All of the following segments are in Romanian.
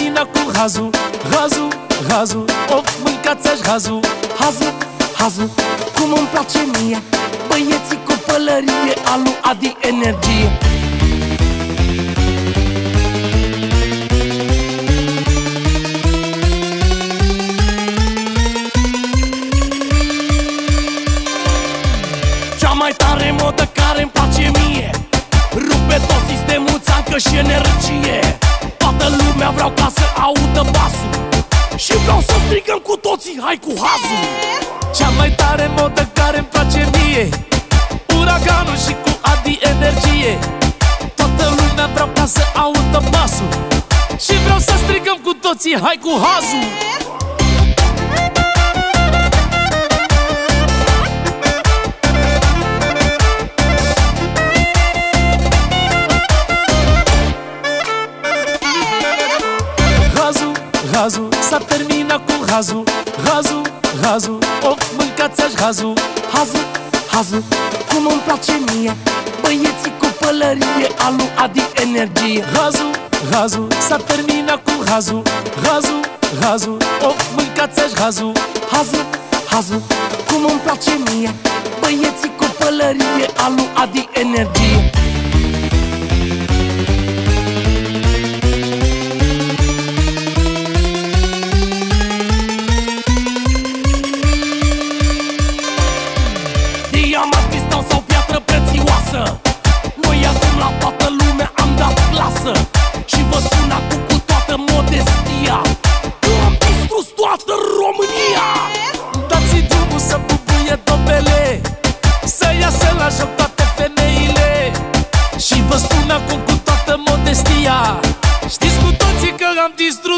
s-a terminat cu hazul Hazul, hazul, of, mâncați-aș hazul Hazul, hazul, cum îmi place mie. Băieții cu pălărie, alu, adi, energie. Cea mai tare modă care îmi place mie. Rupe tot sistemul, țancă și energie Toată lumea vreau ca să audă basul. Și vreau să strigăm cu toții, hai cu hazul. Cea mai tare modă care îmi place mie Uraganul și cu Adi energie. Toată lumea vreau ca să audă basul. Și vreau să strigăm cu toții Hai cu hazul Hazul, hazul, s-a terminat cu hazul. Hazul, hazul, of, mâncați-aș hazul. Hazul, hazul, cum îmi place mie Băieții cu pălărie, alu, adi, energie. Hazul, hazul, s-a terminat cu hazul. Hazul, hazul, of, mâncați-aș hazul. Hazul, hazul, cum îmi place mie Băieții cu pălărie, alu, adi, energie prețioasă Noi acum la toată lumea am dat clasă. Și vă spun acum cu toată modestia. Că am distrus toată România. Dați drumul să bubuie dobele Să iasă la joc toate femeile. Și vă spun acum cu toată modestia. Știți cu toții că am distrus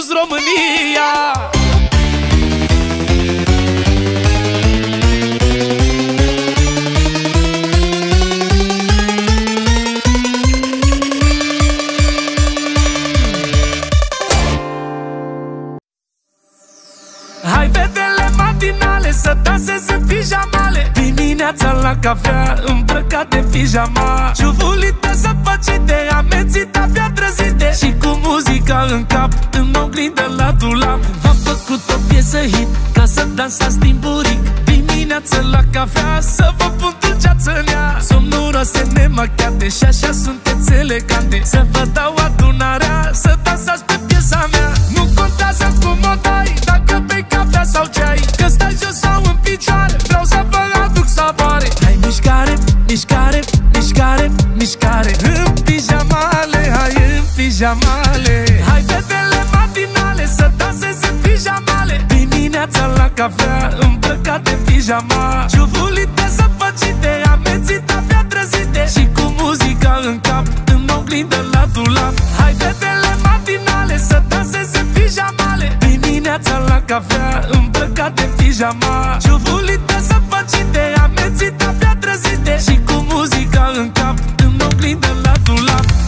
să danseze în pijamale Dimineața la cafea îmbrăcat de pijama. Ciuvulite zăpăcite, amețite, abia trezite. Și cu muzica în cap, în oglindă la dulap. V-am făcut o piesă hit ca să dansați din buric Dimineața la cafea să vă pun dulceață în ea. Somnuroase nemachiate și așa sunteți elegante. Să vă dau adunarea să dansați pe piesa mea. Nu contează cum o dai, dacă bei cafea sau ceai picioare, vreau să vă aduc savoare. Hai mișcare, mișcare, mișcare, mișcare. În pijamale, hai în pijamale. Hai fetele matinale să danseze în pijamale. Dimineața la cafea îmbrăcate în pijama. Ciuvulite zăpăcite, amețite, abia trezite. Și cu muzica în cap, în oglindă la dulap Hai fetele matinale să danseze în pijamale Dimineața Dimineața la cafea Îmbrăcat de pijama. Ciuvulite zăpăcite Amețite abia trezite. Și cu muzica în cap În oglindă la dulap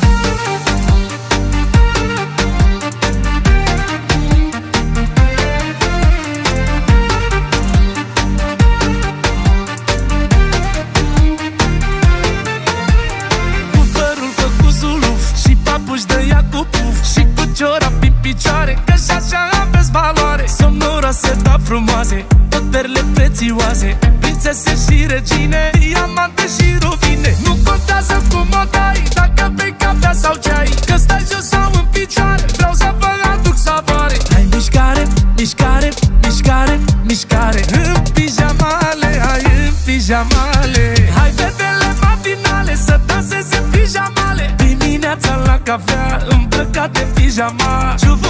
frumoase Tot perle prețioase Prințese și regine Diamante și rubine. Nu contează cum o dai Dacă bei cafea sau ceai Că stai jos sau în picioare Vreau să vă aduc savoare. Hai mișcare, mișcare, mișcare, mișcare În pijamale, hai în pijamale. Hai fetele matinale Să danseze în pijamale. Dimineața la cafea Îmbrăcat de pijama. Ciuvulite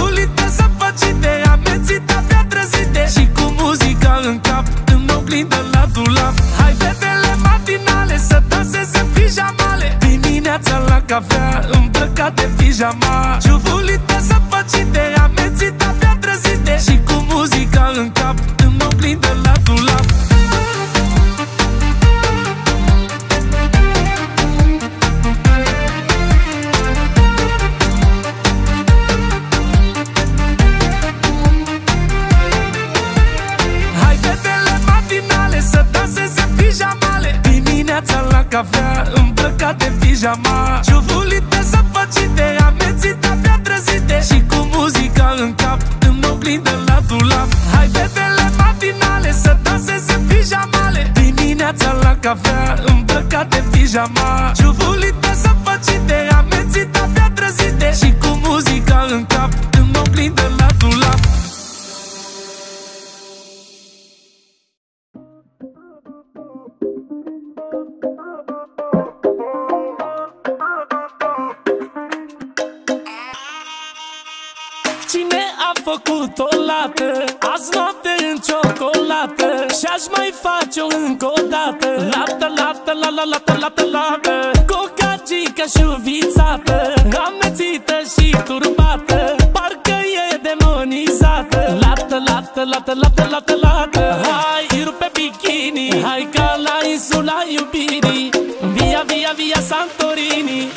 cafea Îmbrăcat de pijama Ciuvulite zăpăcite Amețite abia trezite. Și cu muzica în cap În oglindă la dulap. Hai fetele matinale Să danseze în pijamale Dimineața la cafea Îmbrăcat de pijama Ciuvulite zăpăcite Amețite abia trezite. Și cu muzica în cap În oglindă la dulap Hai fetele matinale Să danseze în pijamale Dimineața la cafea Îmbrăcat de pijama Ciuvulite zăpăcite Amețite abia trezite. Și cu muzica în cap În oglindă la dulap Cine a făcut o lată Azi noapte în ciocolată Și-aș mai face-o încă o dată. Lată, lată, la la lată, lată, lată Cocagica și vițată Amețită și turbată Parcă e demonizată. Lată, lată, lată, lată, lată, lată Hai, rupe bikini Hai ca la insula iubirii Via, via, via Santorini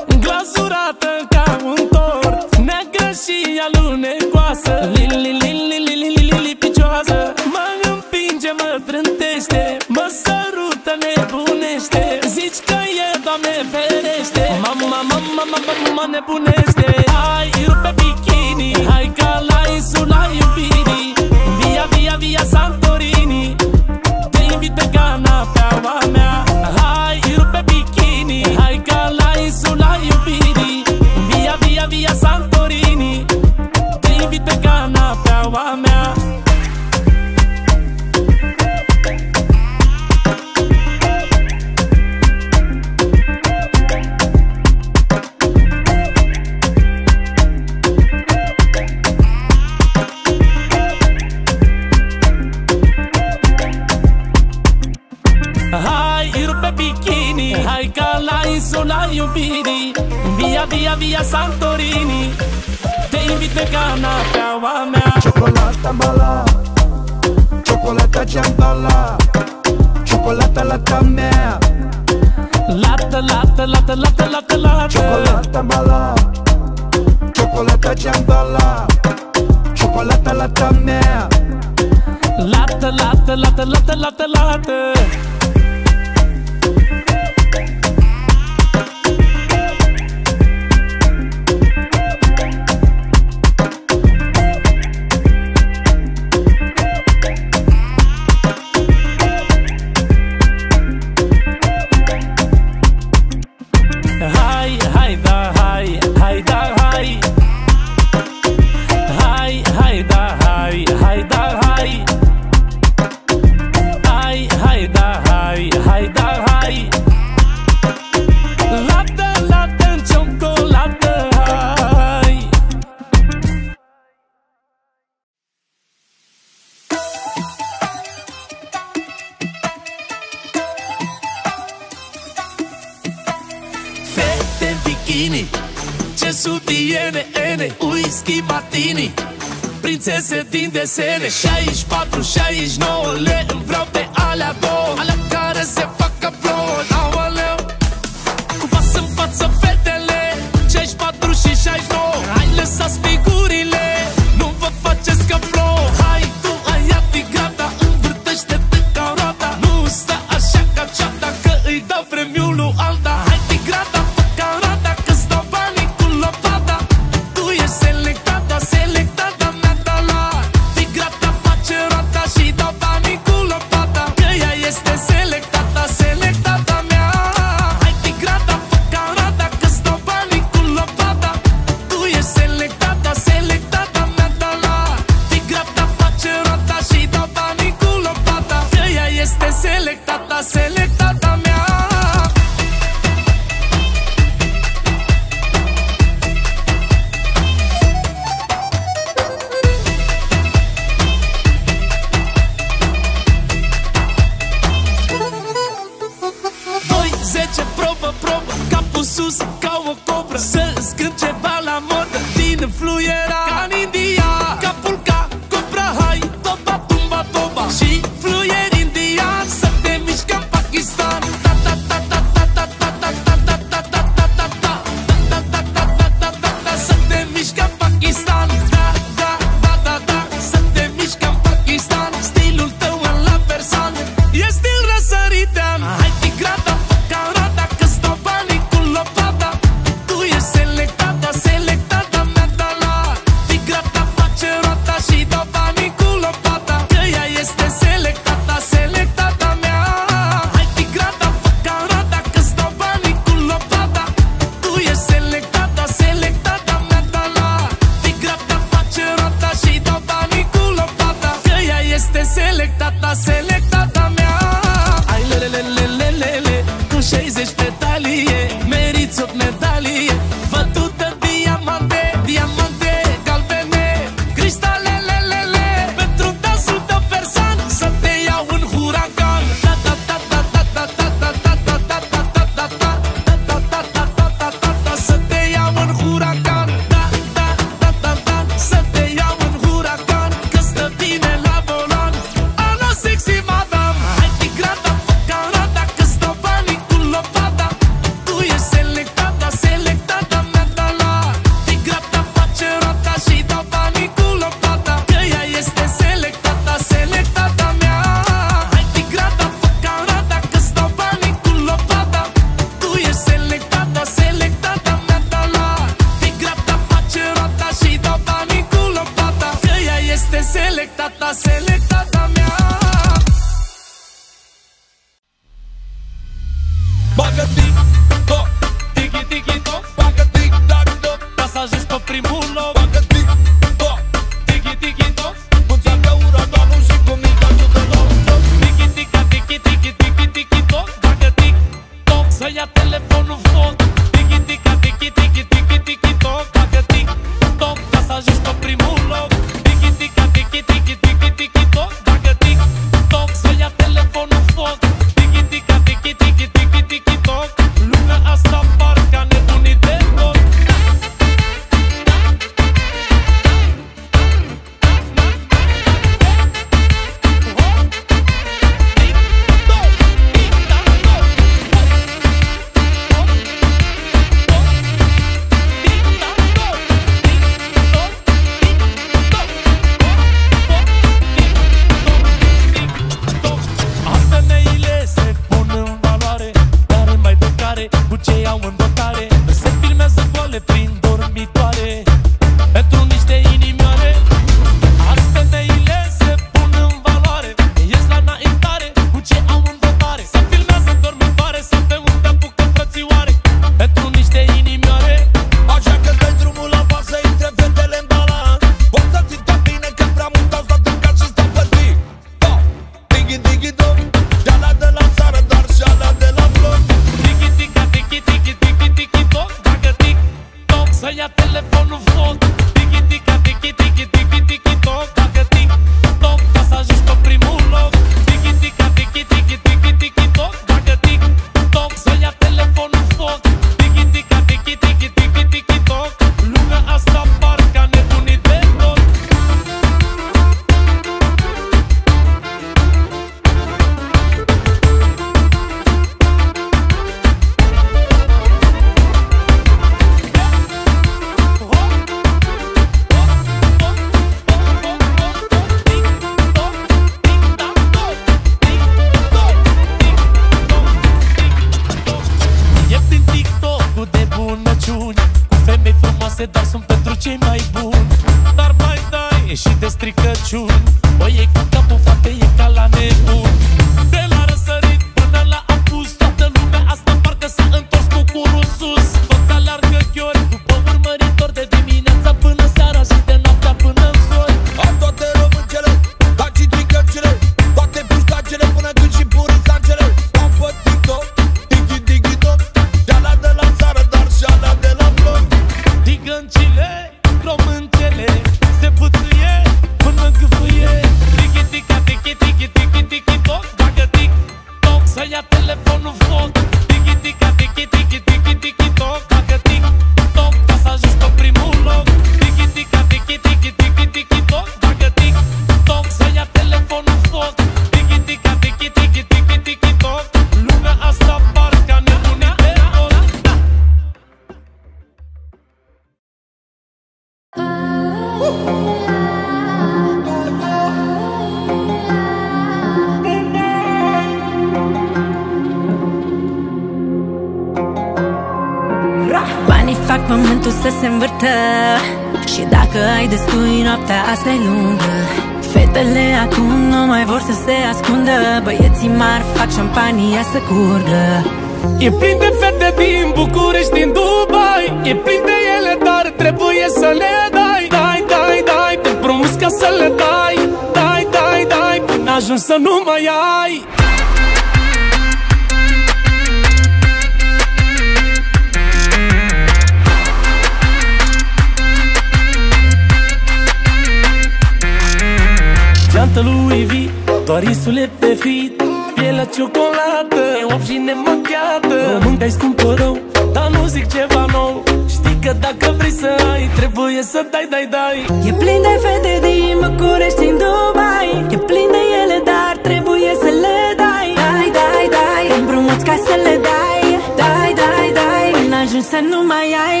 doar insule pe fit Pielea ciocolată, e op și nemachiată Românca-i scumpă rău, dar nu zic ceva nou. Știi că dacă vrei să ai, trebuie să dai, dai, dai. E plin de fete din București, din Dubai. E plin de ele, dar trebuie să le dai. Dai, dai, dai, împrumuți ca să le dai. Dai, dai, dai, până ajungi să nu mai ai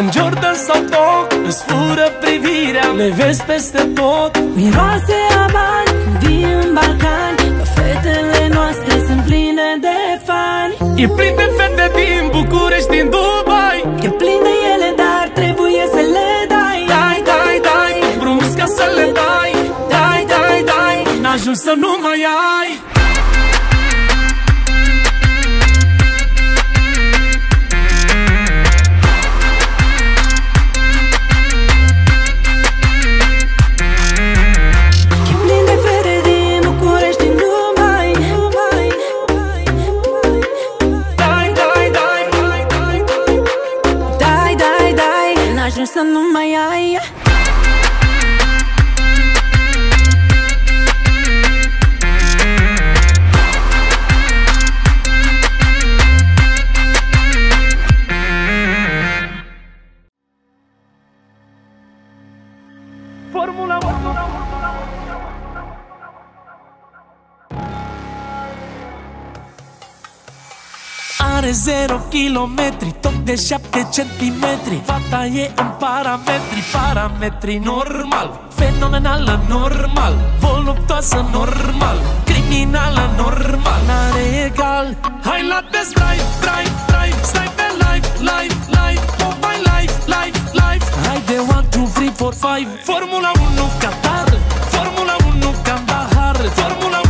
în Jordan sau Toc Îți fură privirea, le vezi peste tot. Miroase a bani, vii în Balcan Că fetele noastre sunt pline de fani. E plin de fete din București, din Dubai. E plin de ele, dar trebuie să le dai. Dai, dai, dai, împrumuți ca să le dai. Dai, dai, dai, n-ajungi să nu mai ai kilometri, tot de 7 centimetri. Fata e în parametri, parametri normal. Fenomenală normal, voluptoasă normal. Criminală normal, n-are egal. Hai la test drive, drive, drive. Stai pe live, live, live. Oh my life, life, life Haide 1, 2, 3, 4, 5 Formula 1 Qatar. Formula 1 Kandahar. Formula 1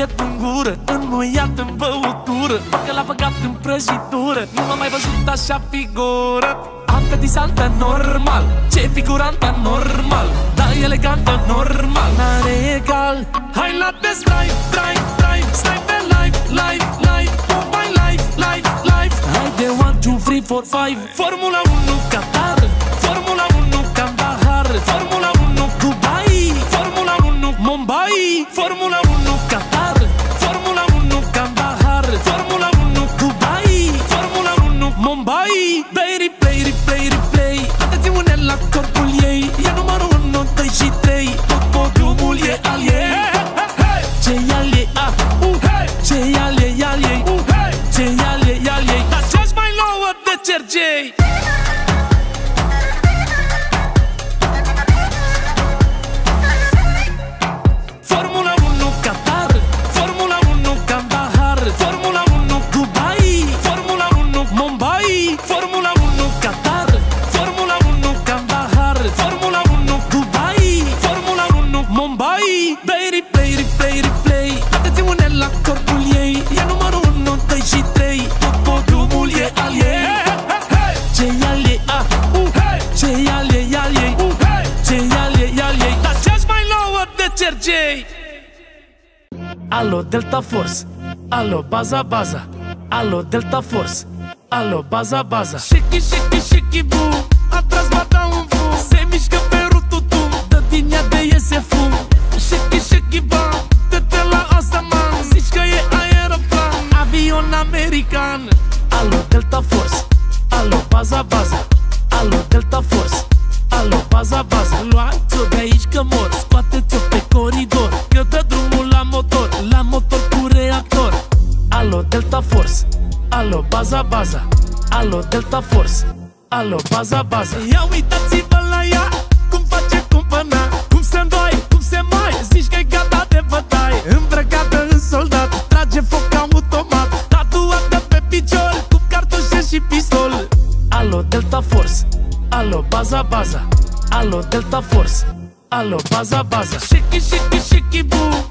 încet în gură Înmuiat în băutură. Parcă l-a băgat în prăjitură Nu m-am mai văzut așa figură. Apetisantă normal Ce figurantă normal. Da, elegantă normal. N-are egal. Hai la test drive, drive, drive. Stai pe life, live, live. For my life, life, life Hai de 1, 2, 3, 4, 5 Formula 1 Qatar Formula 1 Kandahar Formula 1 Delta Force. Alô, baza, baza. Alô, Delta Force. Alô, baza, baza. baza, baza. Alo, Delta Force. Alo, baza, baza. Ia uitați-vă la ea. Cum face cumpăna? Cum se îndoi, cum se mai? Zici că-i gata de bătaie. Îmbrăcată în soldat. Trage foc automat. Tatuată pe picior Cu cartușe și pistol. Alo, Delta Force. Alo, baza, baza. Alo, Delta Force. Alo, baza, baza. Shake it, shake it, boom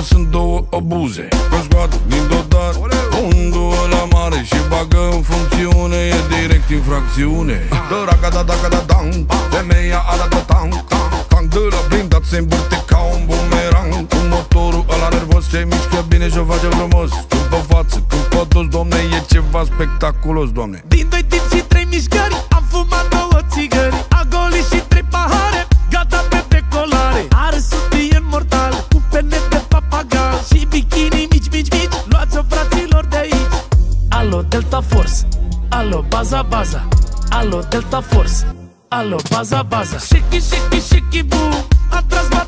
că sunt două abuze. O scoat din dotar Undu la mare și bagă în funcțiune. E direct infracțiune. Dăraca da, da da da da, Femeia ala da tang Tang de la blindat se îmbute ca un bumerang. Cu motorul ăla nervos se mișcă bine și o face frumos. Când pe față, când pe dos, domne E ceva spectaculos, domne Din doi, din Alo Delta Force. Alo baza baza. Alo Delta Force. Alo baza baza. Shiki shiki shiki boom Atras la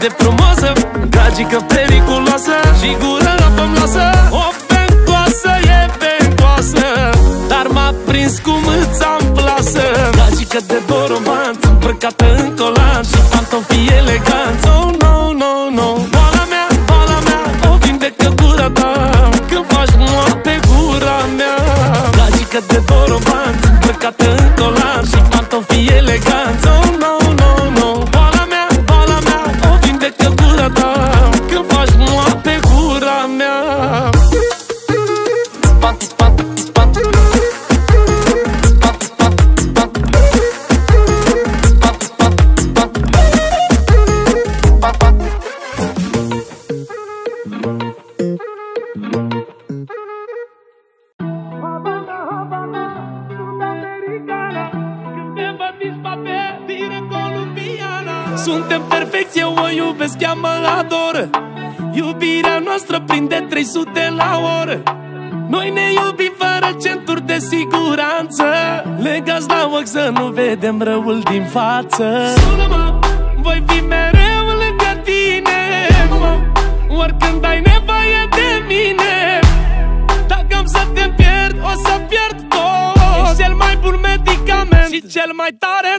de frumoasă Gagică periculoasă Și gură apămloasă O bencoasă e bencoasă Dar m-a prins cu mâța în plasă. Gagică de doromanță Îmbrăcată în colan Și pantofii eleganți Oh, no, no, no Boala mea, boala mea O vindecă gura ta Când faci moa pe gura mea. Gagică de doromanță Îmbrăcată în siguranță. Legați la ochi să nu vedem răul din față. Sună-mă, voi fi mereu lângă tine. Mă, Oricând ai nevoie de mine. Dacă am să te pierd, o să pierd tot. Ești cel mai bun medicament. Și cel mai tare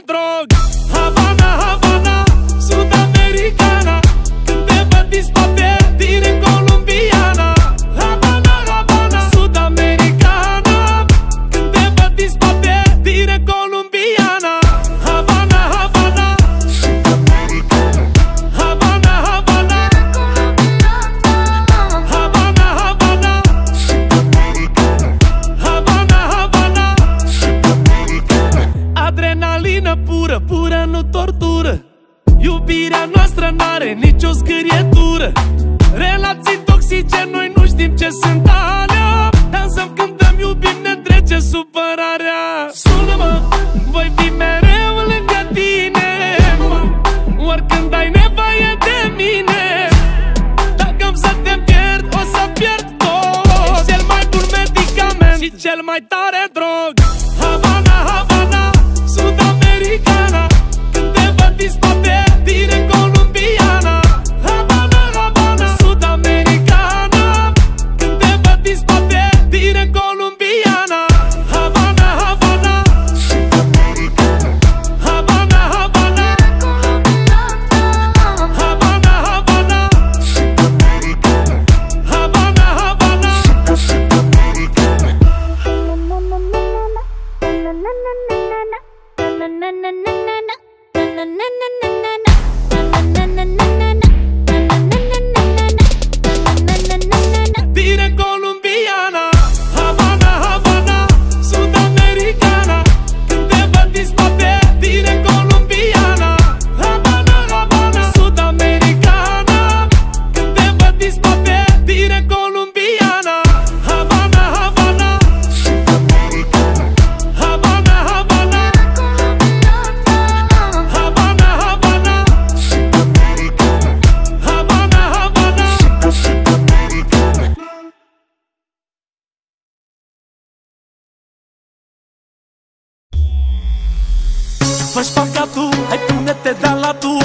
Fă-și tu, hai pune-te de la tu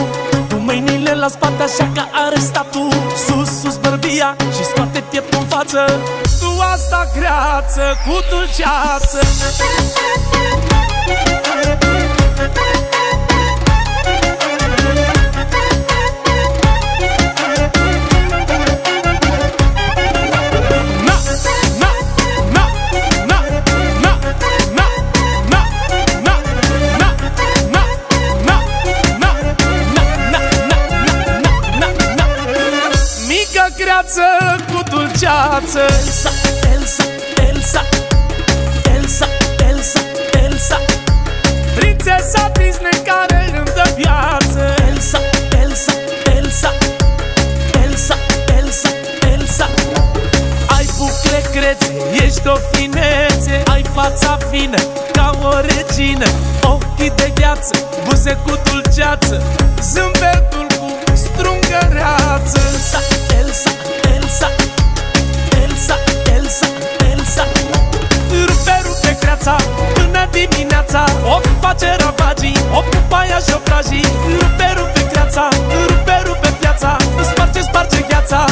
Cu mâinile la spate așa ca arestatul Sus, sus bărbia și scoate pieptul în față. Tu asta greață cu dulceață. Na, cu dulceață Elsa, Elsa, Elsa Elsa, Elsa, Elsa. Prințesa Disney care îmi dă viață. Elsa, Elsa, Elsa Elsa, Elsa, Elsa. Ai bucle crețe, ești o finețe. Ai fața fină, ca o regină. Ochii de gheață, buze cu dulceață. Zâmbetul cu strungăreață. Elsa, Elsa, dimineața. O face ravagii, o pupaia și obrajii. Rupe, rupe creața viața Rupe, rupe piața Sparge, sparge gheața.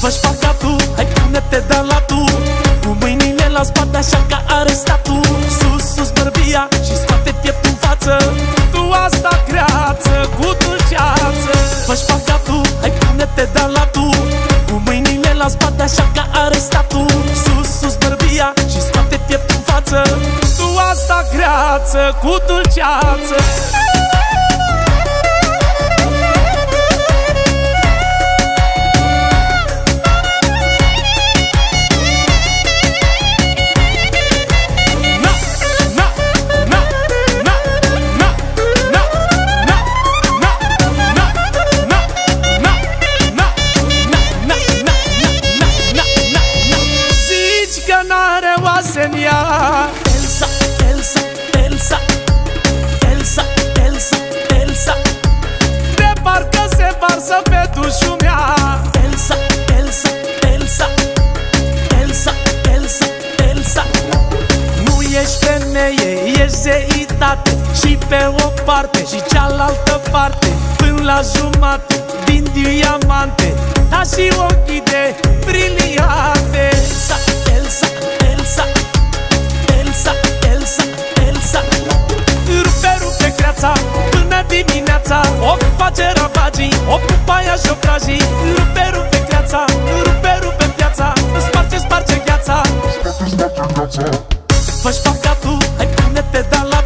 Fă-și tu, hai pune-te de la tu. Cu mâinile la spate așa ca arestatul Sus, sus bărbia și scoate pieptul în față. Tu asta greață cu dulceață. Fă-și tu, hai pune-te de la tu. Cu mâinile la spate așa ca arestatul Sus, sus bărbia viață Tu asta creață cu dulceață. Și scoate pieptul în față Tu asta greață cu dulceață jumate din diamante Dar și ochii de briliante. Elsa, Elsa, Elsa Elsa, Elsa, Elsa. Rupe, rupe creața până dimineața O face ravagii, o pupaia și obrajii Rupe, rupe creața, rupe, rupe piața Sparge, sparge gheața. Fă-și tu, hai pune-te de la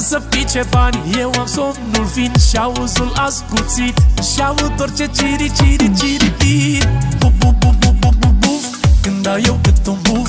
să pice banii Eu am somnul fin și auzul ascuțit. Și aud orice ciri, ciri, ciri, ciri Buf, buf, buf, buf, buf, buf, buf Când dau eu cât un buf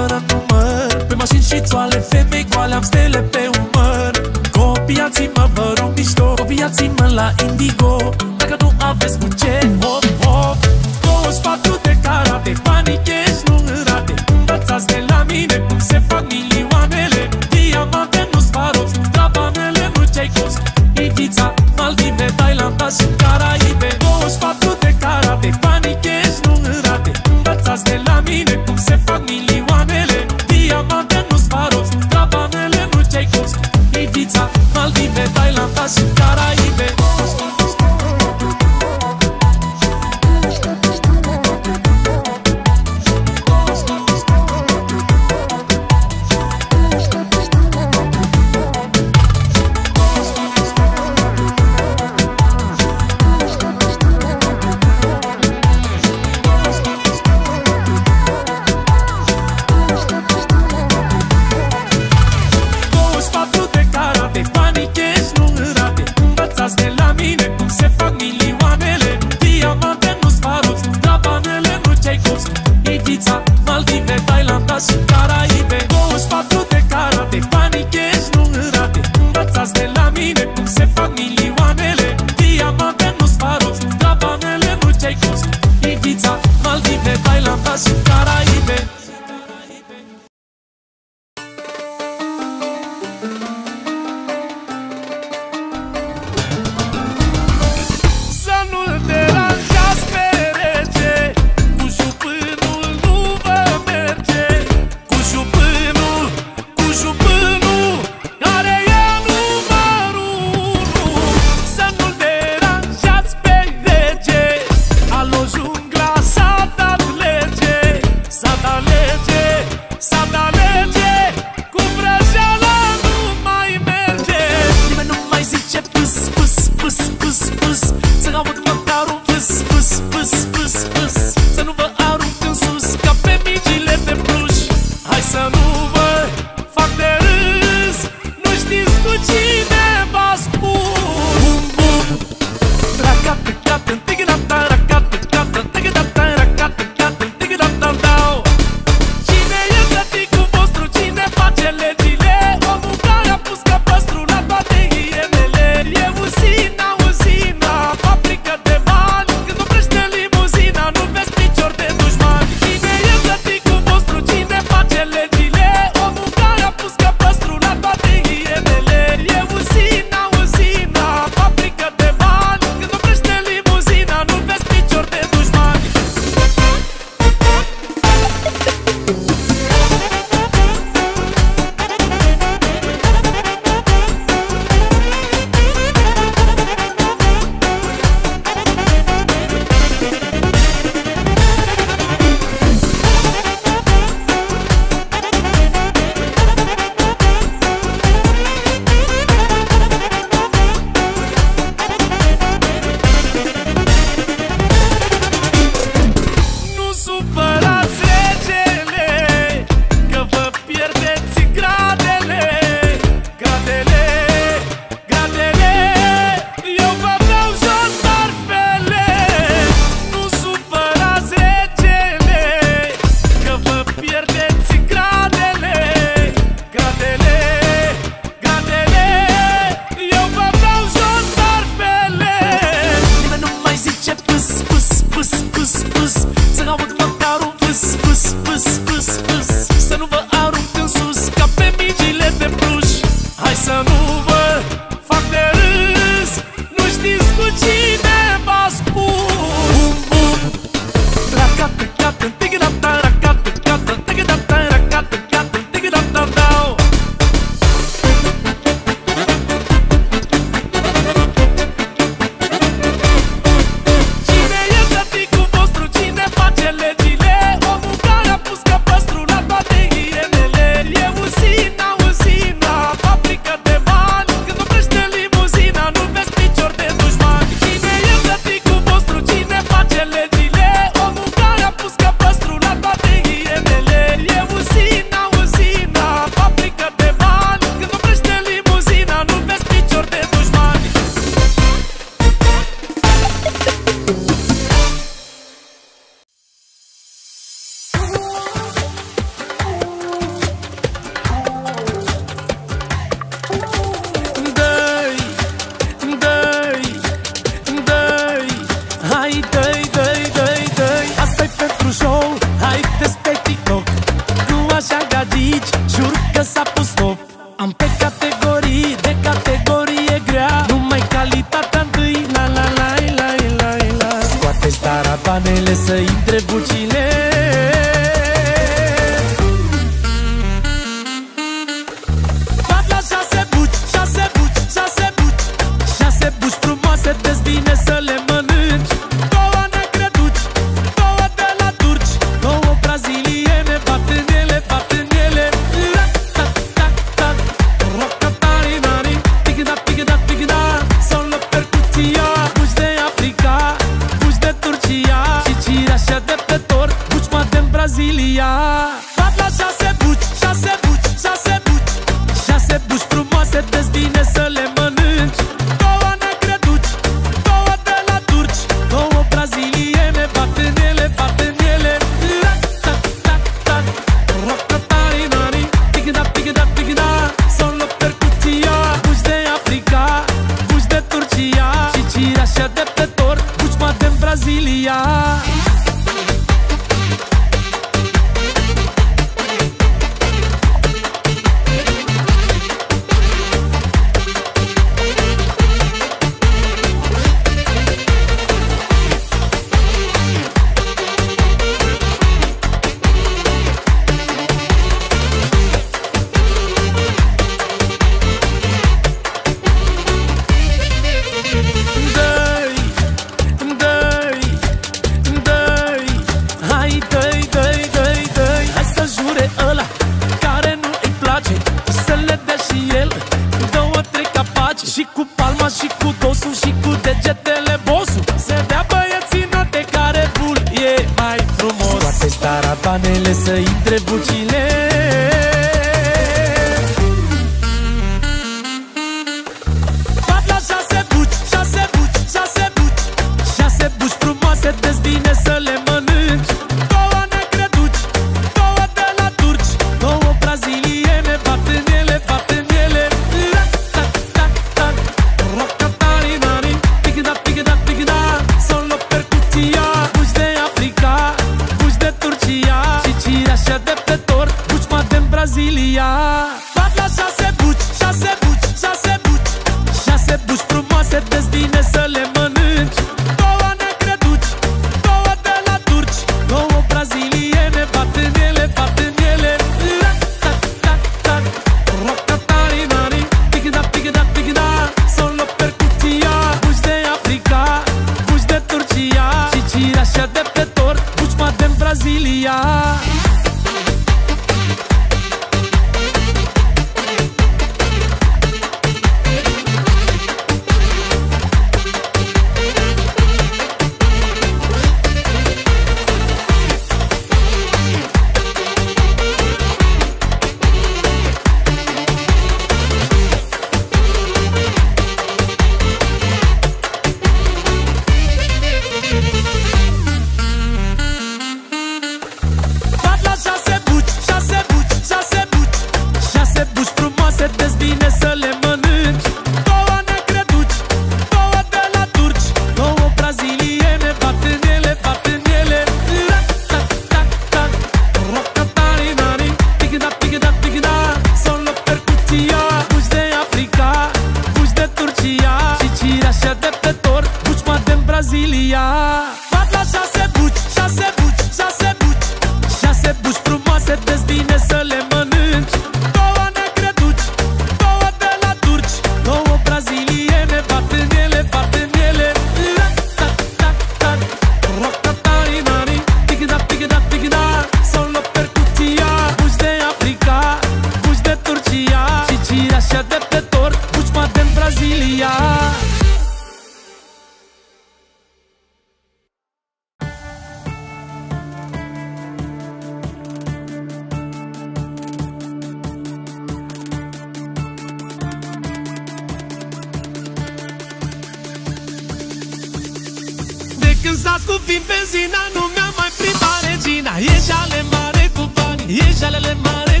Ești alele mare cu bani Mă duc iubi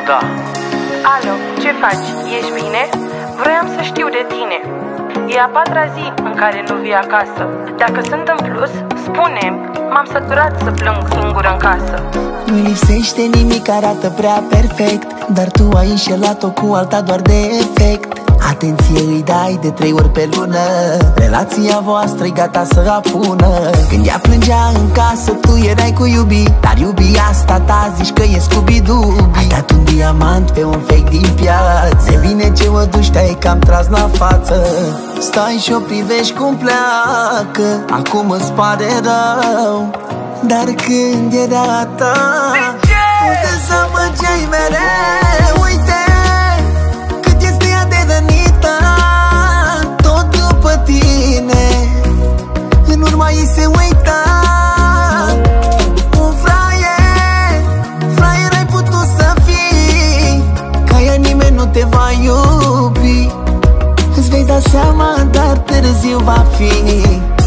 Alo, da. Alo, ce faci? Ești bine? Vreau să știu de tine. E a patra zi în care nu vii acasă. Dacă sunt în plus, spune M-am săturat să plâng singură în casă. Nu lipsește nimic, arată prea perfect Dar tu ai înșelat-o cu alta doar de efect Atenție îi dai de trei ori pe lună. Relația voastră e gata să apună. Când ea plângea în casă, tu erai cu iubi Dar iubi asta ta zici că e scubidubi Ai dat un diamant pe un fake din piață. Se vine ce mă duci, te-ai cam tras la față. Stai și o privești cum pleacă. Acum îți pare rău. Dar când era ta Te dezamăgeai mereu. Uite mai se uita Un fraier, fraier ai putut să fii Ca ea nimeni nu te va iubi. Îți vei da seama, dar târziu va fi.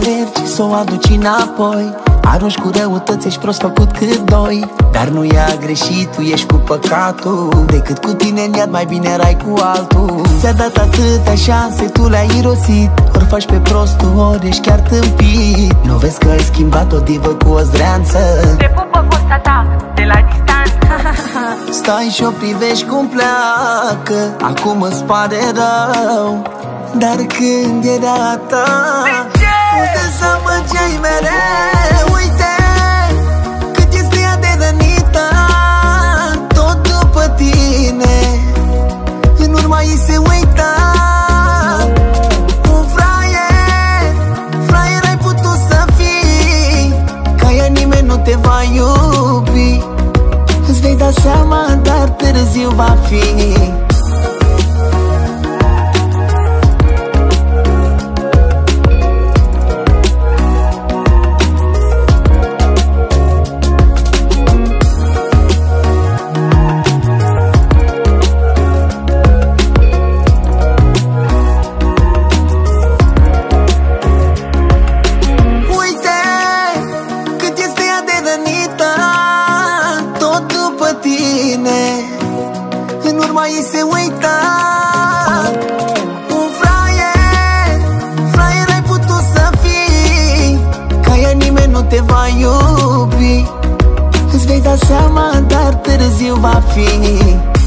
Alergi, să o aduci înapoi. Arunci cu răutăți, ești prost făcut cât doi. Dar nu e a greșit, tu ești cu păcatul. Decât cu tine în iad, mai bine erai cu altul. Ți-a dat atâtea șanse, tu le-ai irosit. Ori faci pe prostul, ori ești chiar tâmpit. Nu vezi că ai schimbat o divă cu o zdreanță? Te pupă fosta ta de la distanță. Stai și o privești cum pleacă Acum îți pare rău. Dar când era a ta Uite să mângeai mereu. Uite cât este ea de rănită Tot după tine. În urma ei se uita Un fraier Fraier ai putut să fii Ca ea nimeni nu te va iubi. Îți vei da seama, dar târziu va fi Îți vei da seama, dar târziu va fi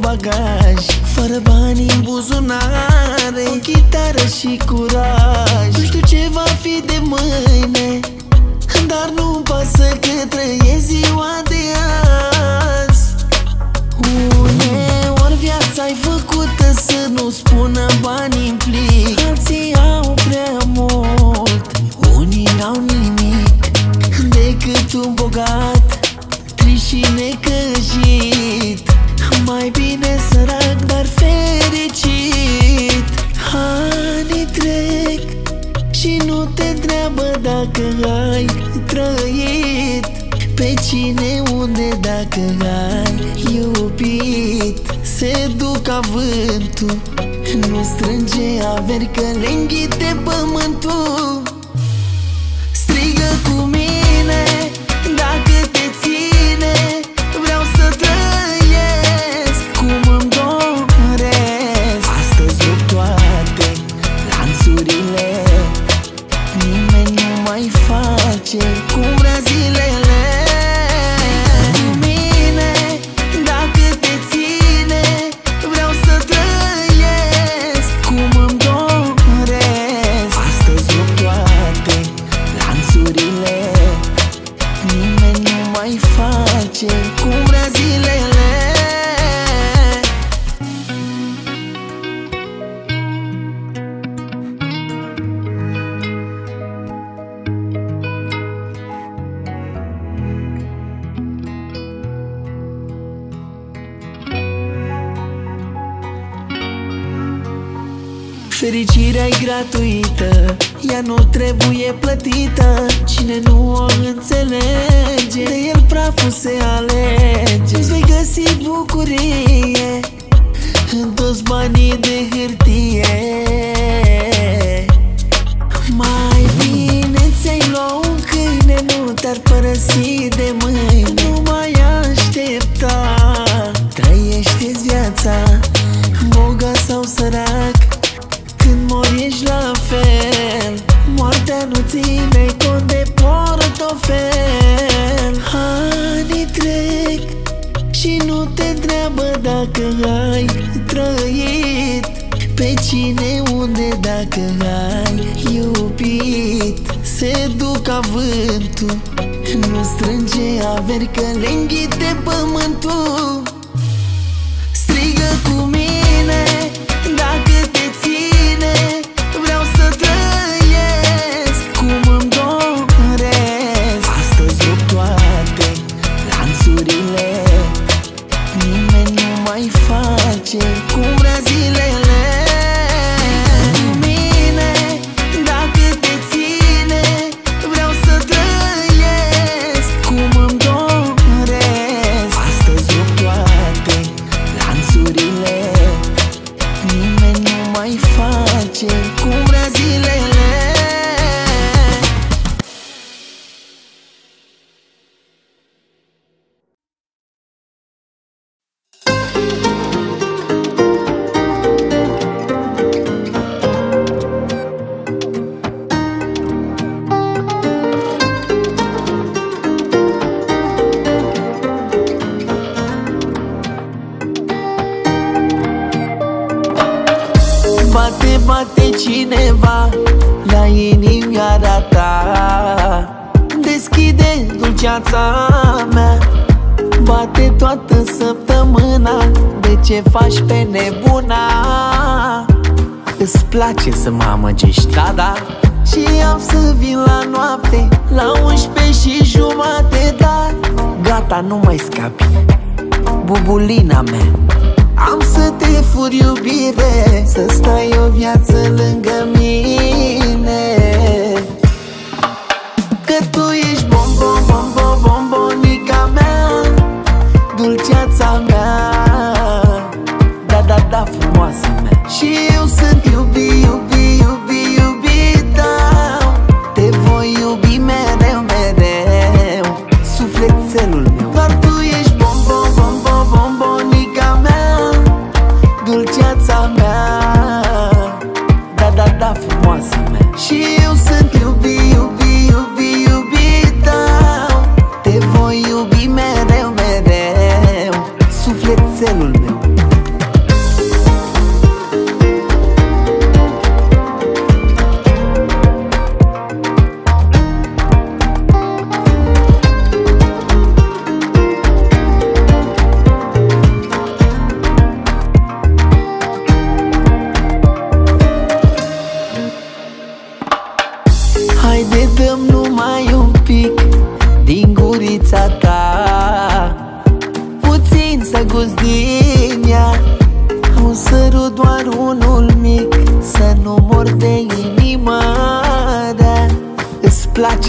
bagaj Fără bani în buzunare Cu chitară și curaj. Nu știu ce va fi de mâine Dar nu-mi pasă că trăie ziua de azi. Uneori viața ai făcută să nu spună bani țigan iubit Se duc ca Nu strânge averi că le Kız beni de veri că le înghite pământul.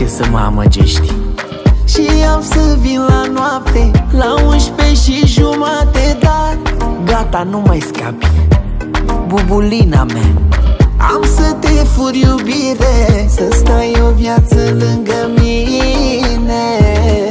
ce să mă amăgești. Și am să vin la noapte La 11 și jumate Dar gata, nu mai scapi. Bubulina mea Am să te fur iubire Să stai o viață lângă mine.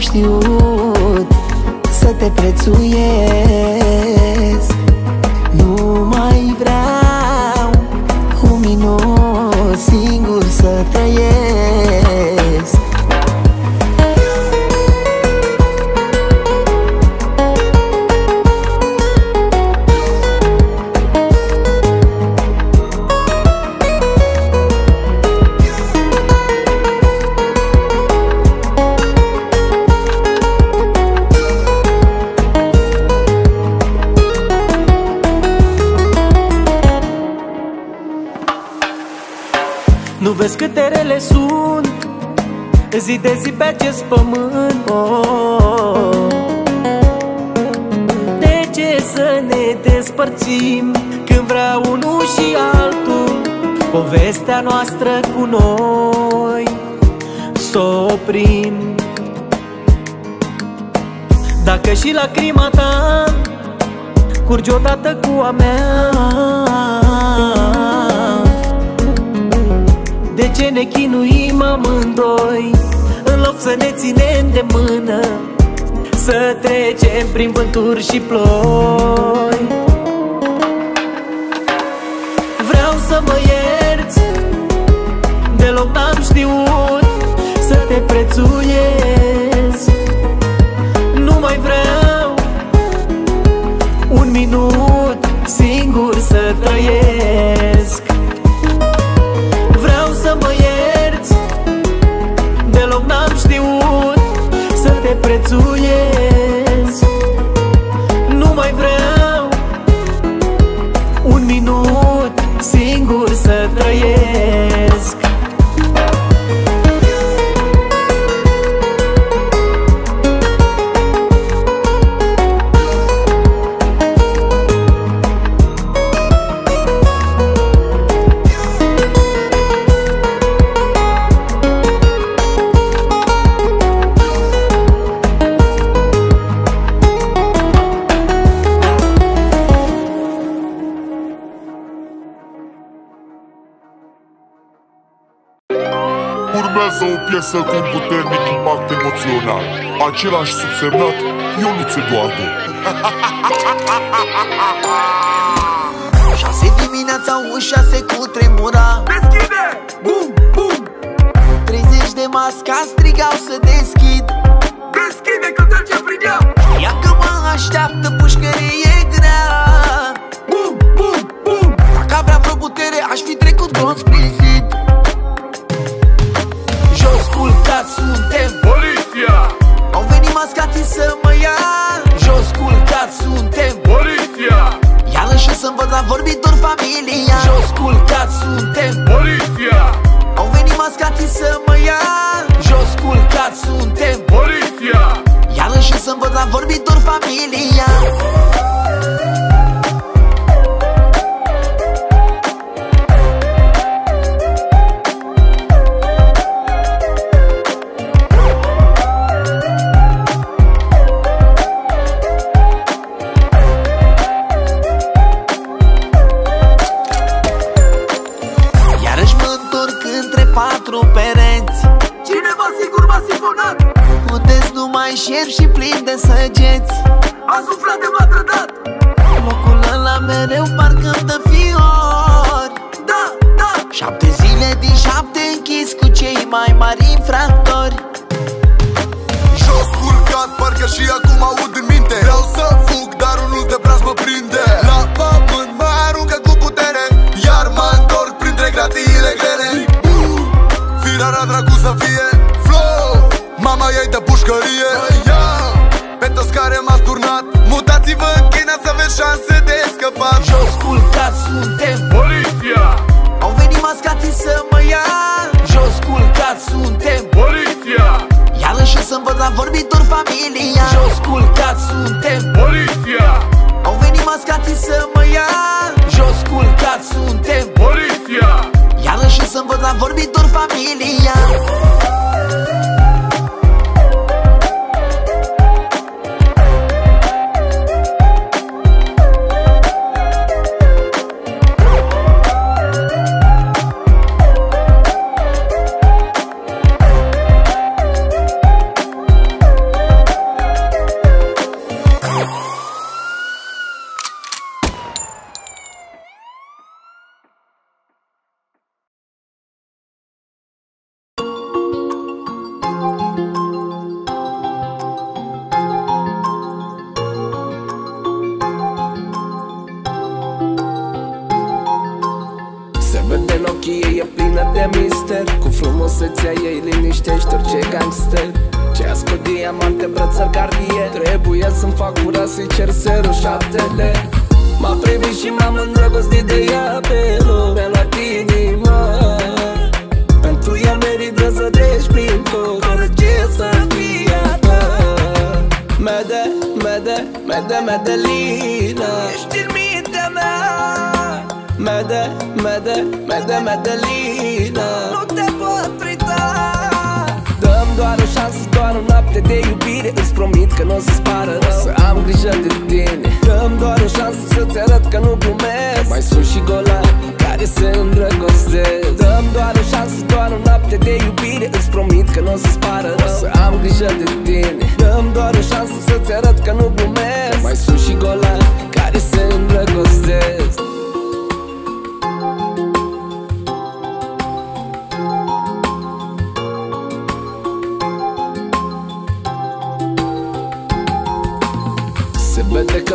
știut Să te prețuiesc. de zi pe acest pământ oh. De ce să ne despărțim când vrea unul și altul Povestea noastră cu noi să oprim Dacă și lacrima ta curge odată cu a mea De ce ne chinuim amândoi? loc să ne ținem de mână Să trecem prin vânturi și ploi același subsemnat Ionuț Eduardo. rămas gratis să mă ia. Jos culcat suntem. Poliția! Iarăși să-mi văd la vorbitor familia.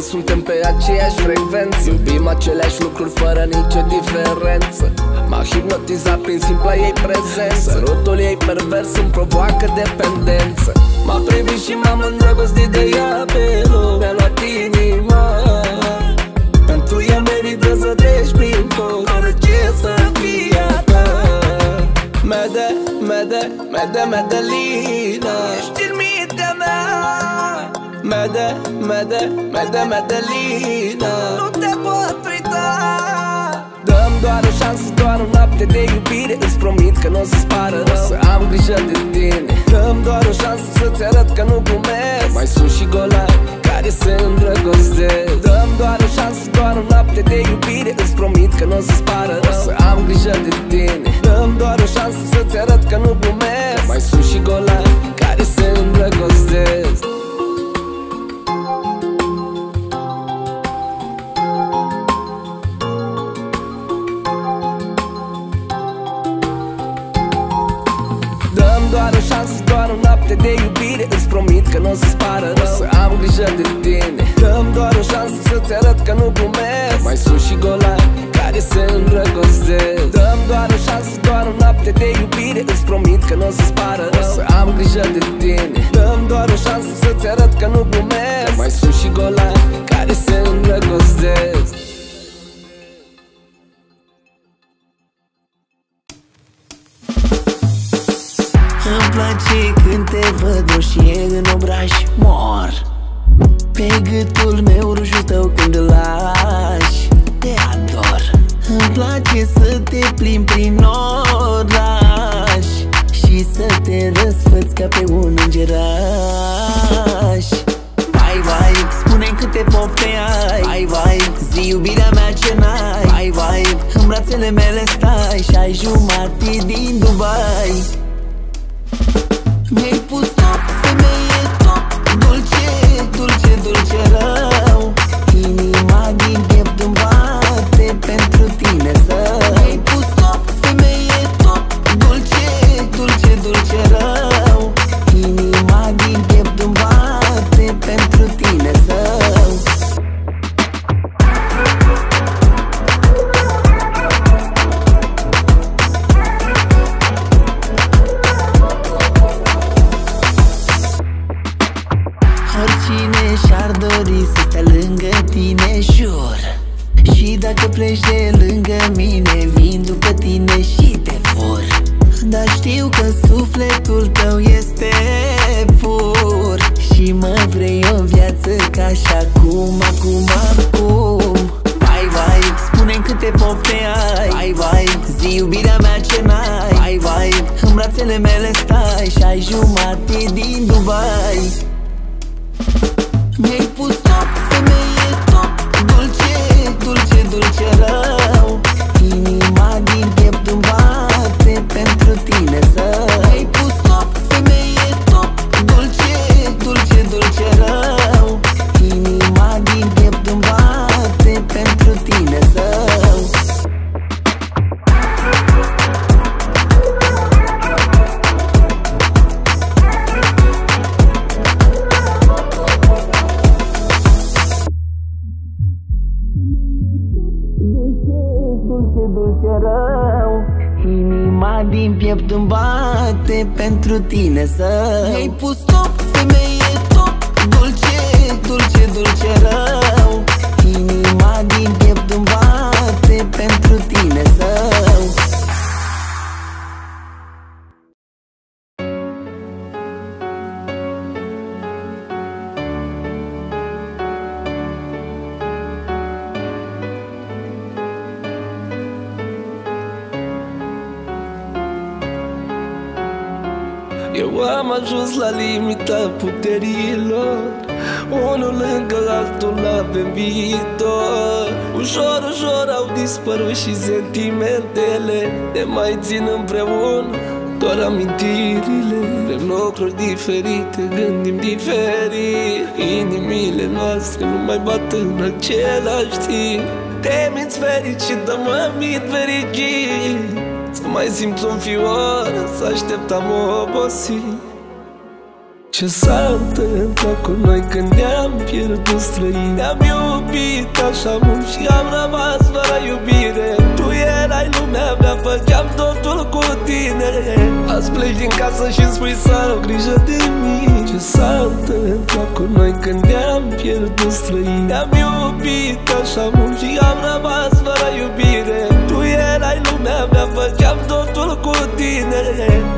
Suntem pe aceeași frecvență. Iubim aceleași lucruri fără nicio diferență. M-a hipnotizat prin simpla ei prezență. Sărutul ei pervers îmi provoacă dependență. M-a privit și m-am îndrăgostit de ea pe loc Mi-a luat inima. Pentru ea merită să treci prin foc Fără ce să fie a ta? Mede, mede, mede, medelina Ești în mintea mea Mede, mede, mede, medelina Nu te pot uita. Dăm doar o șansă, doar o noapte de iubire. Îți promit că nu o să-ți pară rău. Să am grijă de tine. Dăm doar o șansă să-ți arăt că nu glumesc Mai sunt și golani care se îndrăgostesc. Dăm doar o șansă, doar o noapte de iubire. Îți promit că nu o să-ți pară rău. Să am grijă de tine. Dăm doar o șansă să-ți arăt că nu glumesc Mai sunt și golani care se îndrăgostesc grijă de tine Dăm doar o șansă să-ți arăt că nu glumesc. Mai sunt și golani care se îndrăgostesc. Dăm doar o șansă, doar o noapte de iubire. Îți promit că nu o să-ți pară rău. Să am grijă de tine acum, acum, acum. Vai, vai, spune câte pofte ai. Vai, vai, zi iubirea mea ce n-ai. Vai, vai, în brațele mele stai. Și ai jumate din Dubai. Mi-ai pus top, femeie top. Dulce, dulce, dulce rău nu mai bat în același timp. Te minți fericit, dar mă mint fericit Să mai simți un fior, să așteptam obosit. Ce s-a întâmplat cu noi când ne-am pierdut străini? Ne-am iubit așa mult și am rămas fără iubire. Tu erai lumea mea, făceam totul cu tine. Azi pleci din casă și spui să ai o grijă de mine. Ce s-a întâmplat cu noi când ne-am pierdut străini? Ne-am iubit așa mult și am rămas fără iubire. Tu erai lumea mea, făceam totul cu tine.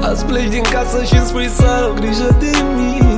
Azi pleci din casă și spui să ai o grijă de mine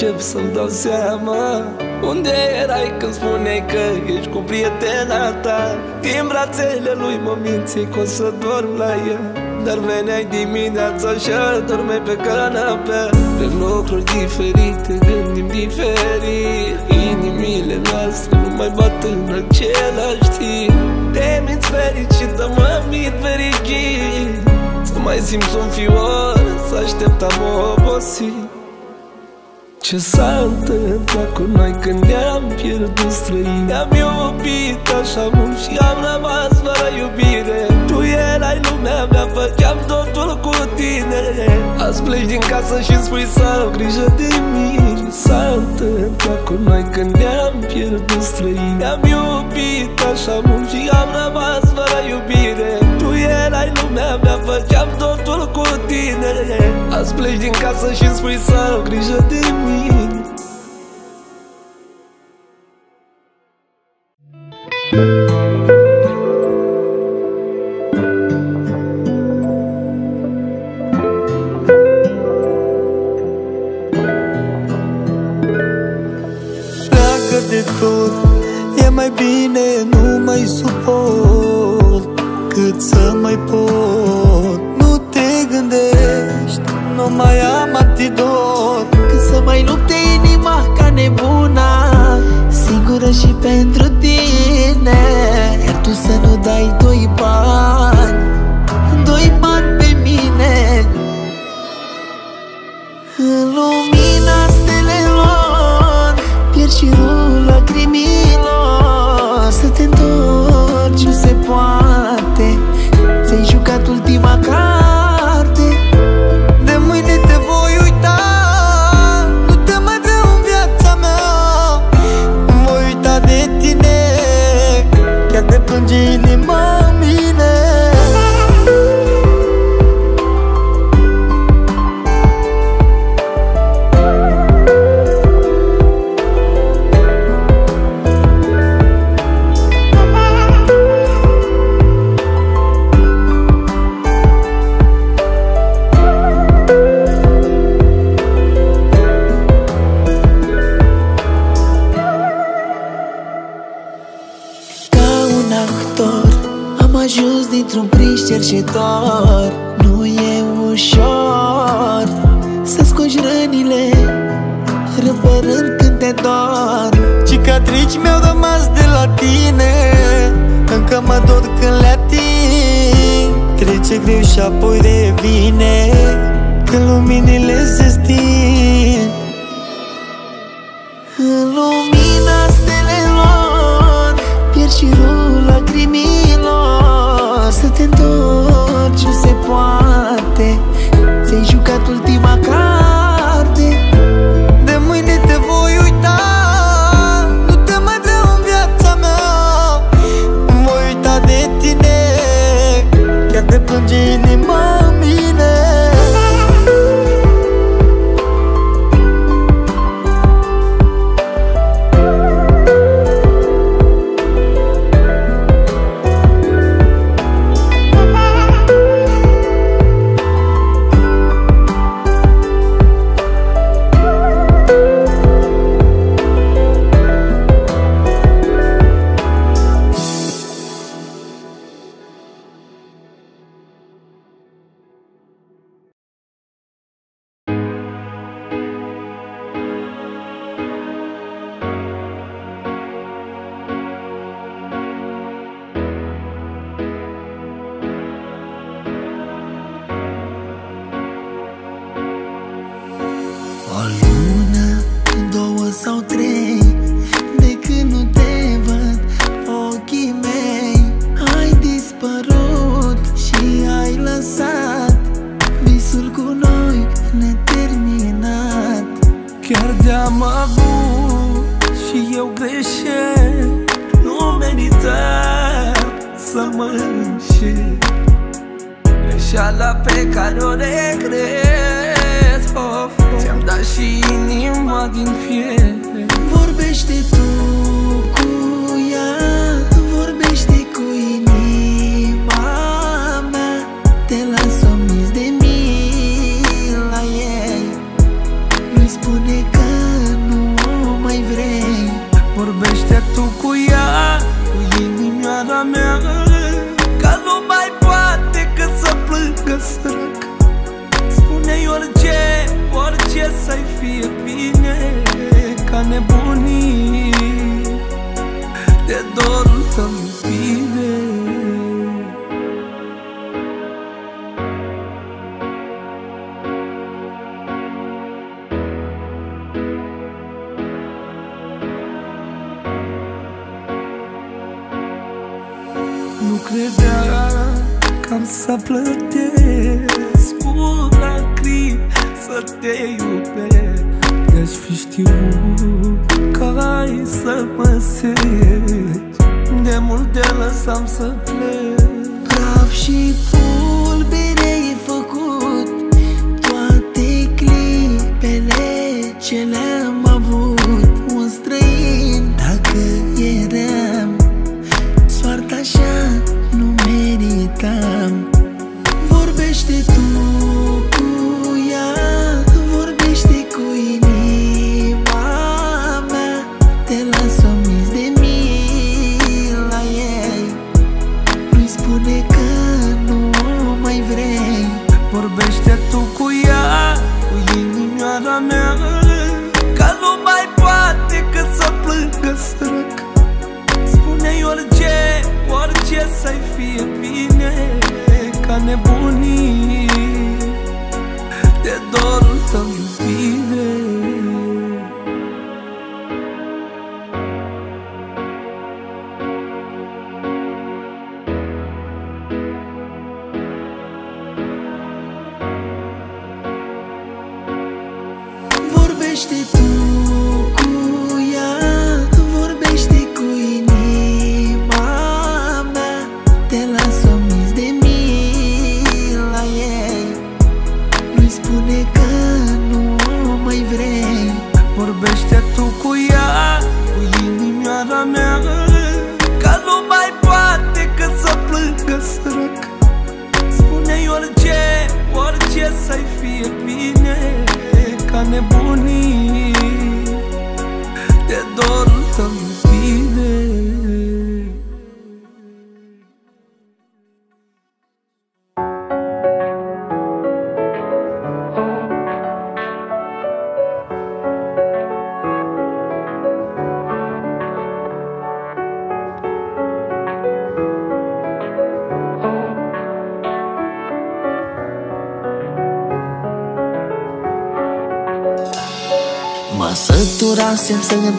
încep să-mi dau seama Unde erai când spuneai că ești cu prietena ta? Din brațele lui mă minți că o să dorm la ea Dar veneai dimineața și dormeai pe canapea. Vrem lucruri diferite, gândim diferit. Inimile noastre nu mai bat în același timp. Te minți fericit, dar mă mint fericit. Să mai simți un fior, să așteptam obosit ce s-a întâmplat cu noi când ne-am pierdut străini? Ne-am iubit așa mult și am rămas fără iubire. Tu erai lumea mea, făceam totul cu tine. Azi pleci din casă și spui să ai o grijă de mine. Ce s-a întâmplat cu noi când ne-am pierdut străini? Ne-am iubit așa mult și am rămas fără iubire. Tu erai lumea mea, făceam totul cu tine. Azi pleci din casă și spui să ai o grijă de mine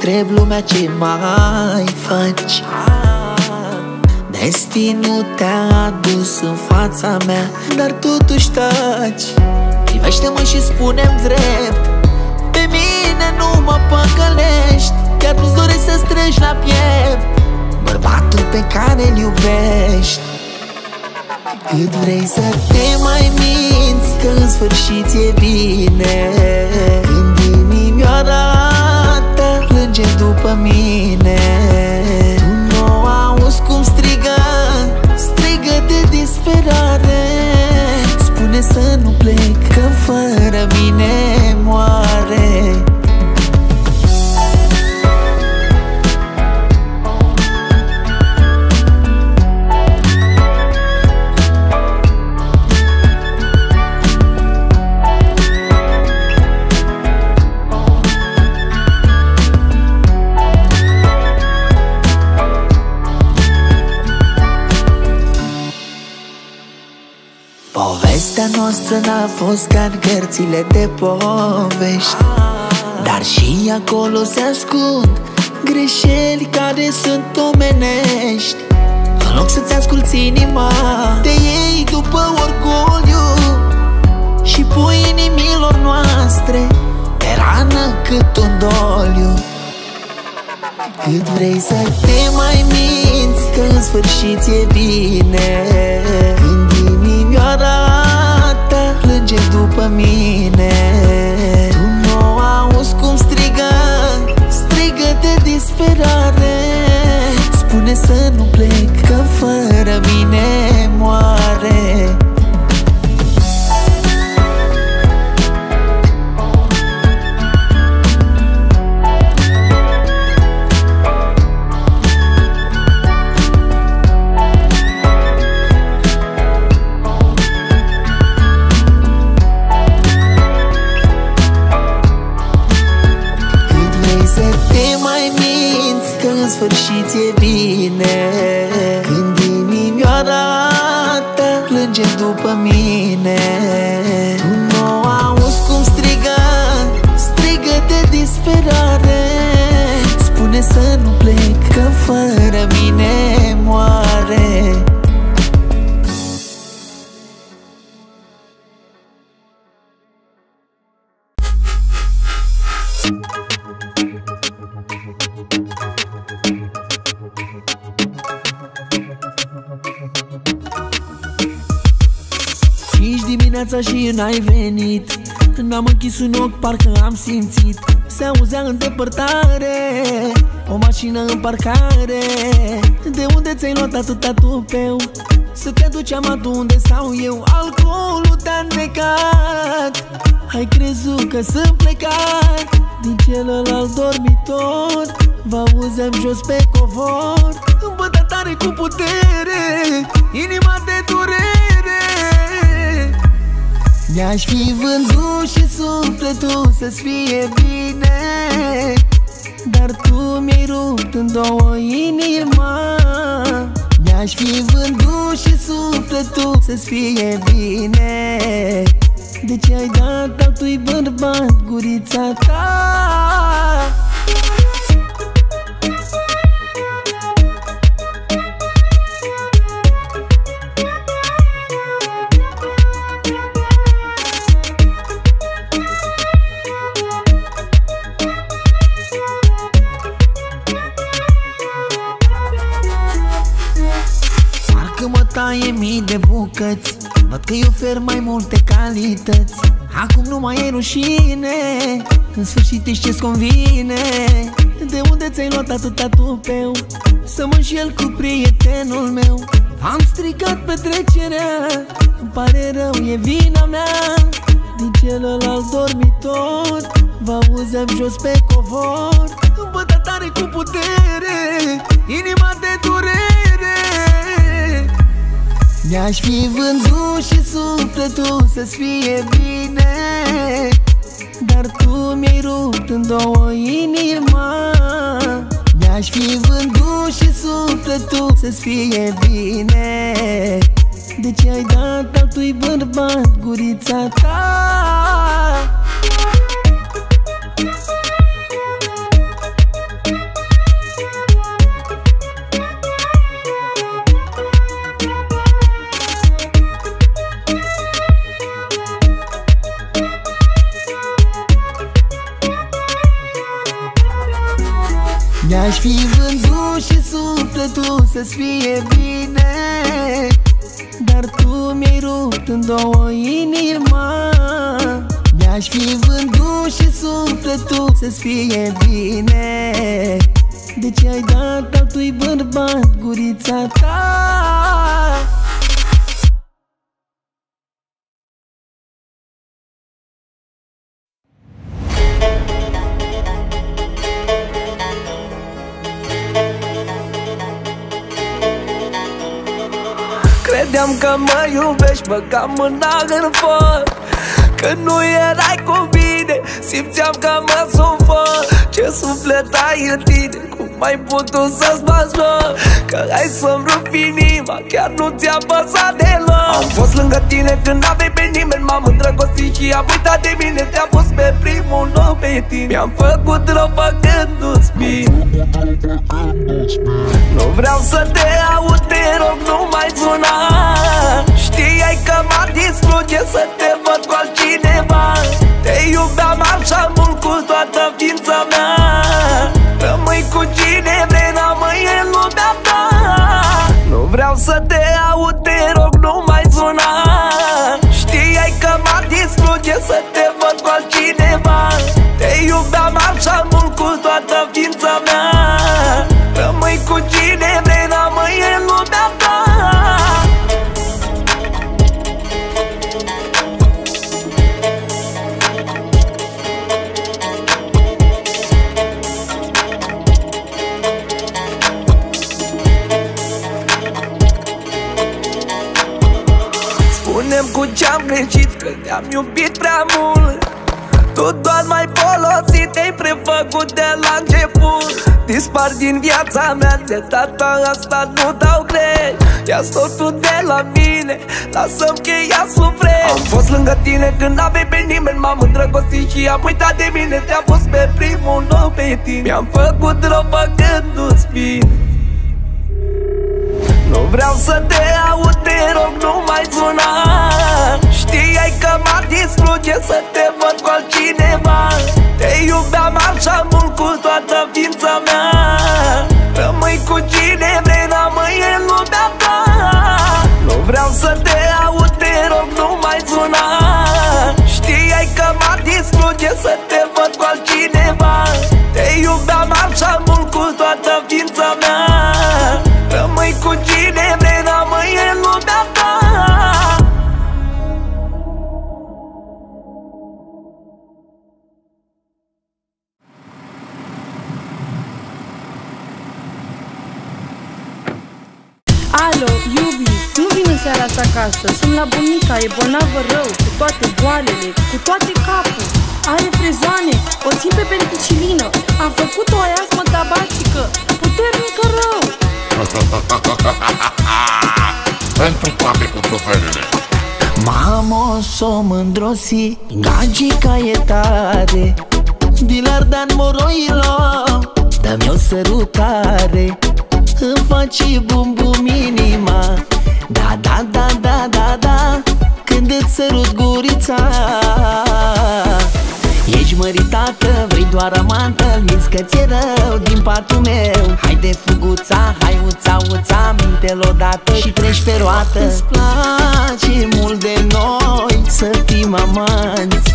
întreb lumea ce mai faci. Destinul te-a adus în fața mea Dar totuși taci. Privește-mă și spune-mi drept Pe mine nu mă păcălești. Chiar nu-ți dorești să strângi la piept Bărbatul pe care îl iubești. Cât vrei să te mai minți Că în sfârșit e bine. Când inimioara ta plânge după mine. Tu nu auzi cum strigă Strigă de disperare. Spune să nu plec Că fără mine moare Povestea noastră n-a fost ca în cărțile de povești. Dar și acolo se ascund greșeli care sunt omenești. În loc să-ți asculti inima Te iei după orgoliu Și pui inimilor noastre Pe rană cât un dor Cât vrei să te mai minți Că în sfârșit e bine. Când inimioara ta plânge după mine. Tu nu auzi cum strigă Strigă de disperare. Spune să nu plec Că fără mine moare n-ai venit? Când am închis un ochi, parcă am simțit. Se auzea în depărtare O mașină în parcare. De unde ți-ai luat atâta tupeu? Să te duceam adu unde stau eu. Alcoolul te-a necat. Ai crezut că sunt plecat. Din celălalt dormitor Vă auzeam jos pe covor. Îmi bătea tare cu putere Inima de durere Mi-aș fi vândut și sufletul să-ți fie bine Dar tu mi-ai rupt în două inima Mi-aș fi vândut și sufletul să-ți fie bine De ce ai dat altui bărbat gurița ta? Mii de bucăți. Văd că-i ofer mai multe calități. Acum nu mai e rușine În sfârșit ești ce-ți convine. De unde ți-ai luat atâta tupeu? Să mă înșel cu prietenul meu. Am stricat petrecerea Îmi pare rău, e vina mea. Din celălalt dormitor Vă auzeam jos pe covor. Îmi bătea tare cu putere Inima de durere Mi-aș fi vândut și sufletul să-ți fie bine Dar tu mi-ai rupt în două inima Mi-aș fi vândut și sufletul să-ți fie bine De ce ai dat altui bărbat gurița ta? Mi-aș fi vândut și sufletul să-ți fie bine Dar tu mi-ai rupt în două inima Mi-aș fi vândut și sufletul să-ți fie bine De ce ai dat altui bărbat gurița ta? Credeam că mă iubești, băgam mâna în foc. Că nu erai cu mine, simțeam că mă sufăr. Ce suflet ai în tine, cum ai putut să-ți bați joc Că ai să-mi rupi inima, chiar nu ți-a păsat deloc. Am fost lângă tine când n-aveai pe nimeni M-am îndrăgostit și am uitat de mine. Te-am pus pe primul loc pe tine. Mi-am făcut rău făcându-ți bine. Nu vreau să te aud, te rog, nu mai suna Știai că m-a distruge să te văd cu altcineva. Te iubeam așa mult cu toată ființa mea cu cine vrei, dar mai e lumea ta. Nu vreau să te aud, te rog, nu mai suna Știai că m-ar distruge să te te-am iubit prea mult. Tu doar mai folosit Te-ai prefăcut de la început. Dispar din viața mea De data asta nu dau greș ia totul de la mine Lasă-mi că ea sufre Am fost lângă tine când n-aveai pe nimeni M-am îndrăgostit și am uitat de mine. Te-am pus pe primul nou pe tine. Mi-am făcut rău făcându-ți bine nu vreau să te aud, te rog, nu mai suna Știai că m-ar distruge să te văd cu altcineva. Te iubeam așa mult cu toată ființa mea. Rămâi cu cine vrei, rămâi în lumea ta. Nu vreau să te aud, te rog, nu mai suna Știai că m-ar distruge să te acasă. Sunt la bunica, e bolnavă rău Cu toate boalele, cu toate capul. Are frezoane, o țin pe penicicilină A făcut o aia tabacică Puternică rău. Pentru toate cu suferile Mamo, so mândrosi, gagica e tare. Dilar Dan Moroilo, dă-mi o sărutare. Îmi faci bum bum inima Da, da, da, da, da, da Când îți sărut gurița. Ești măritată, vrei doar amantă Minți că ți-e rău din patul meu. Haide fuguța, hai uța, uța Minte-l odată și treci pe roată. Îți place mult de noi Să fim amanți.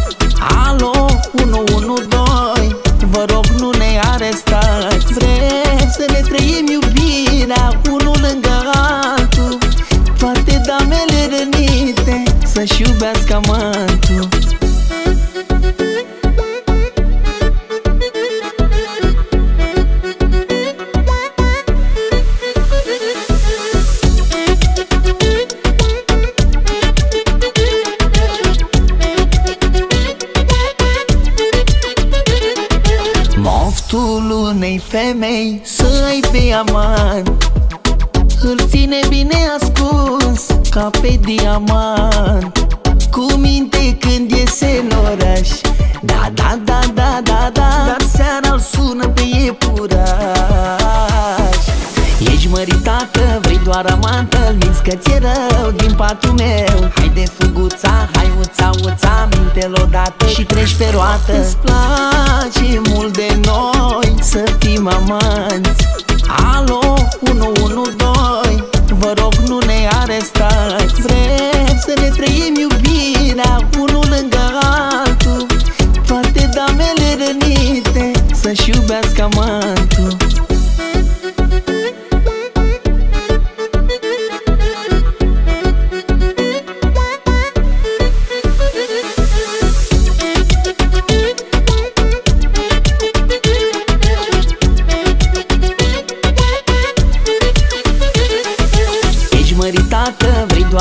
Alo, 112 Vă rog nu ne arestați. Vrem să ne trăim iubirea Unul lângă altul Să-și iubească amantul Moftul unei femei Să ai pe amant Îl ține bine ascuns Ca pe diamant. Cu minte când iese în oraș Da, da, da, da, da, da. Dar seara îl sună pe iepuraș. Ești măritată, vrei doar amantă Îl minți că ți-e rău din patul meu. Haide fuguța, hai uța, uța Minte-l odată și treci pe roată. Îți place mult de noi Să fim amanți Alo, 112 Vă rog nu ne arestați. Vrem să ne trăim iubirea Unul lângă altul. Toate damele rănite Să-și iubească amantul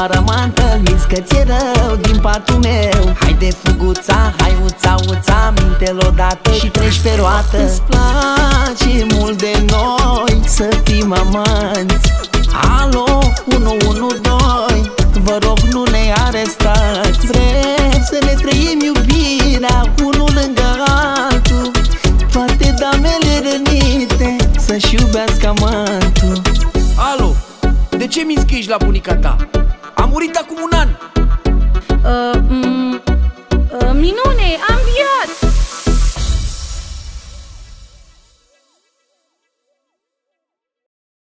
măritată, vrei doar amantă Minți că ți-e rău din patul meu. Haide fuguța, hai uța, uța Minte-l odată și treci pe roată. Îți place mult de noi Să fim amanți. Alo, 112 Vă rog nu ne arestați. Vrem să ne trăim iubirea Unul lângă altul. Toate damele rănite Să-și iubească amantul. Alo, de ce mi scriși la bunica ta? A murit acum un an. Uh, mm, uh, Minune, am viat